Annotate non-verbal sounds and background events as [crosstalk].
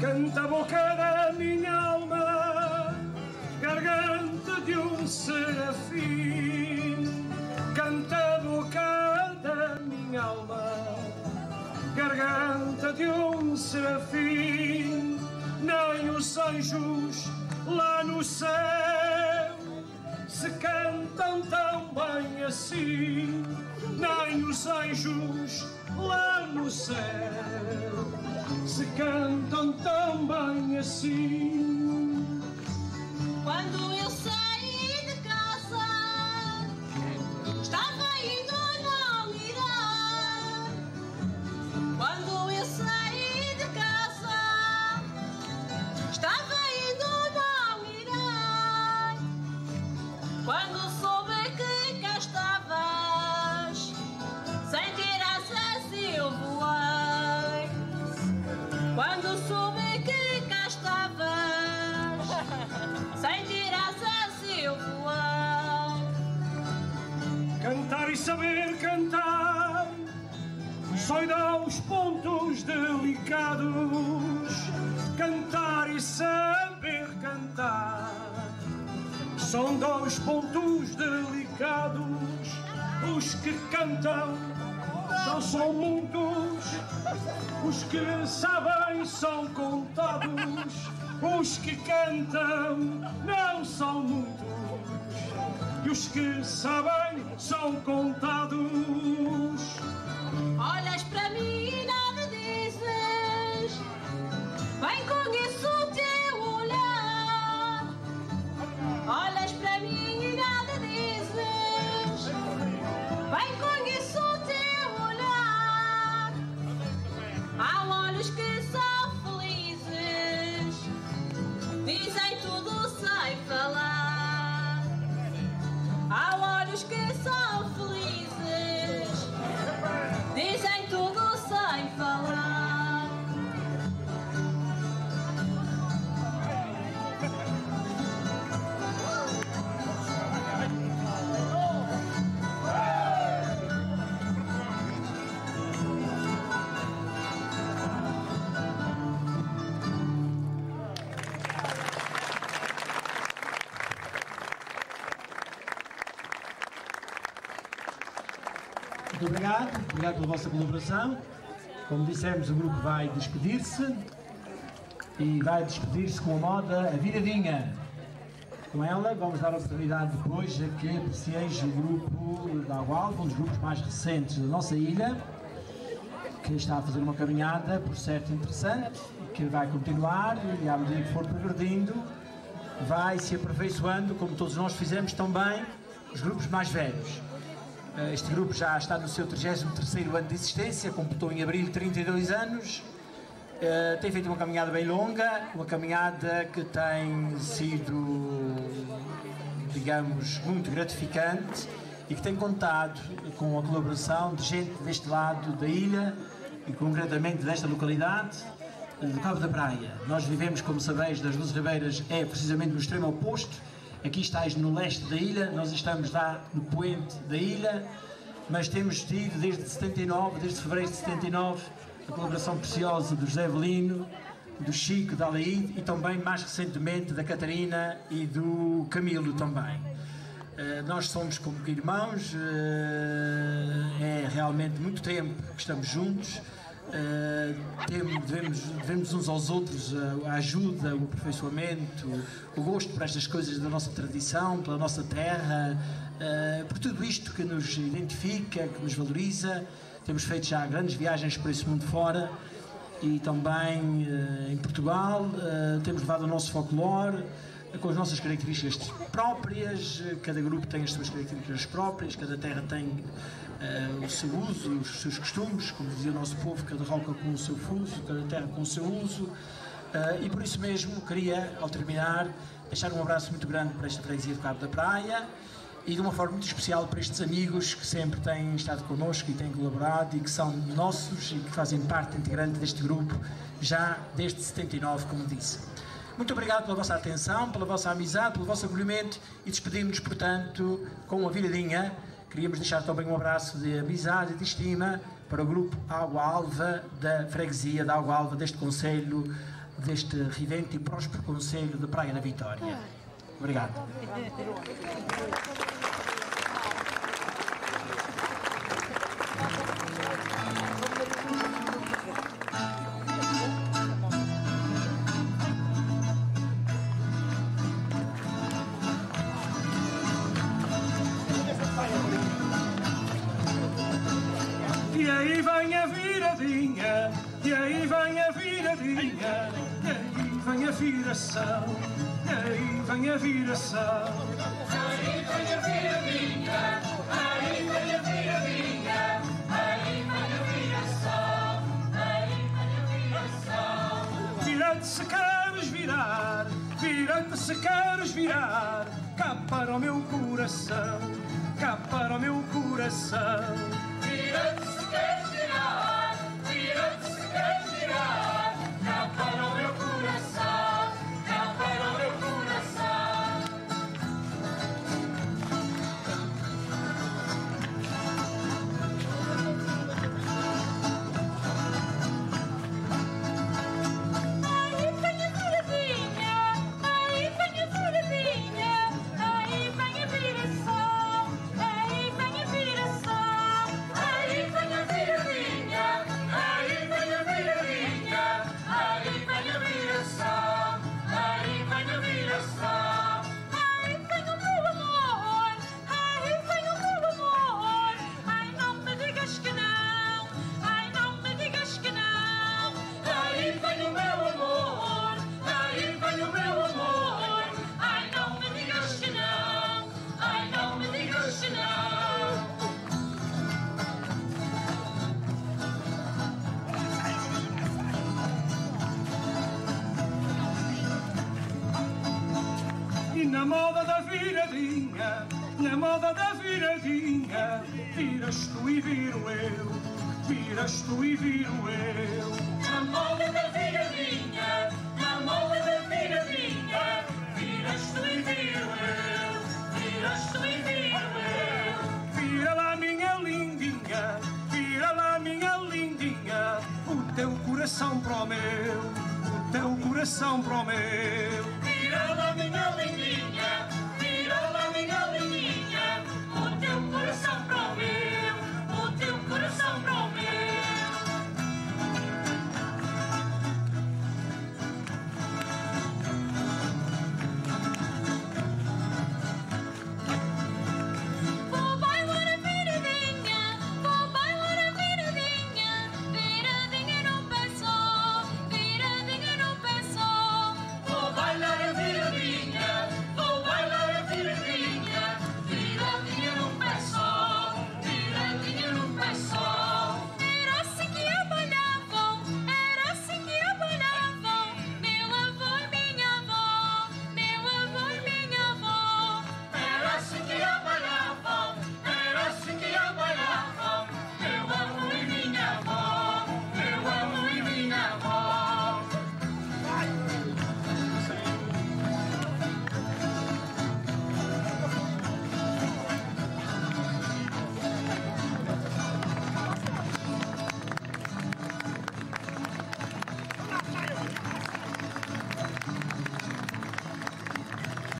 Canta a boca da minha alma, garganta de um serafim. Canta a boca da minha alma, garganta de um serafim. Nem os anjos lá no céu se cantam tão bem assim. Nem os anjos lá no céu se cantam tão bem assim. Quando soube que cá estavas, sem ter asas eu voei. Quando soube que cá estavas, [laughs] sem ter asas eu voei. Cantar e saber cantar só dá os pontos delicados. Cantar e saber cantar são dois pontos delicados. Os que cantam não são muitos, os que sabem são contados. Os que cantam não são muitos e os que sabem são contados. Muito obrigado, obrigado pela vossa colaboração. Como dissemos, o grupo vai despedir-se e vai despedir-se com a moda A Viradinha. Com ela, vamos dar a oportunidade depois a que aprecieis o grupo da Agualva, um dos grupos mais recentes da nossa ilha, que está a fazer uma caminhada, por certo, interessante, que vai continuar e, à medida que for progredindo, vai se aperfeiçoando, como todos nós fizemos também, os grupos mais velhos. Eh, Este grupo já está no seu 33º ano de existência, completou em abril 32 anos, Eh, tem feito uma caminhada bem longa, uma caminhada que tem sido, digamos, muito gratificante e que tem contado com a colaboração de gente deste lado da ilha e concretamente desta localidade, eh, do Cabo da Praia. Nós vivemos, como sabeis, das Duas Ribeiras é precisamente no extremo oposto. Aqui estáis no leste da ilha, nós estamos lá no poente da ilha, mas temos tido desde 79, desde fevereiro de 79, a colaboração preciosa do José Avelino, do Chico, da Alaide e também, mais recentemente, da Catarina e do Camilo também. Eh, nós somos como irmãos, eh, é realmente muito tempo que estamos juntos, eh, temos, devemos, devemos uns aos outros a, ajuda, o aperfeiçoamento, o gosto por estas coisas da nossa tradição, pela nossa terra, eh, por tudo isto que nos identifica, que nos valoriza. Temos feito já grandes viagens por esse mundo fora e também eh, em Portugal. temos levado o nosso folclore com as nossas características próprias, eh, cada grupo tem as suas características próprias, cada terra tem eh, o seu uso, os seus costumes, como dizia o nosso povo, cada roca com o seu fuso, cada terra com o seu uso. Eh, e por isso mesmo queria, ao terminar, deixar um abraço muito grande para esta freguesia do Cabo da Praia e de uma forma muito especial para estes amigos que sempre têm estado connosco e têm colaborado e que são nossos e que fazem parte integrante deste grupo já desde 79, como disse. Muito obrigado pela vossa atenção, pela vossa amizade, pelo vosso acolhimento e despedimos-nos, portanto, com uma viradinha. Queríamos deixar também um abraço de amizade e de estima para o grupo Água Alva da freguesia da Água Alva deste Conselho deste rivente e próspero Conselho de Praia da Vitória. Obrigado. E aí vem a viradinha, e aí vem a viração, e aí vem a viração. Vira-te se queres virar, vira-te se queres virar, cá para o meu coração, cá para o meu coração. Aí na moda da viradinha, na moda da viradinha, viras tu e viro eu, viras tu e viro eu. Na moda da viradinha, na moda da viradinha, viras tu e viro eu, viras tu e viro eu. Vira lá minha lindinha, vira lá minha lindinha, o teu coração para o meu, o teu coração para o meu. Vira lá minha linda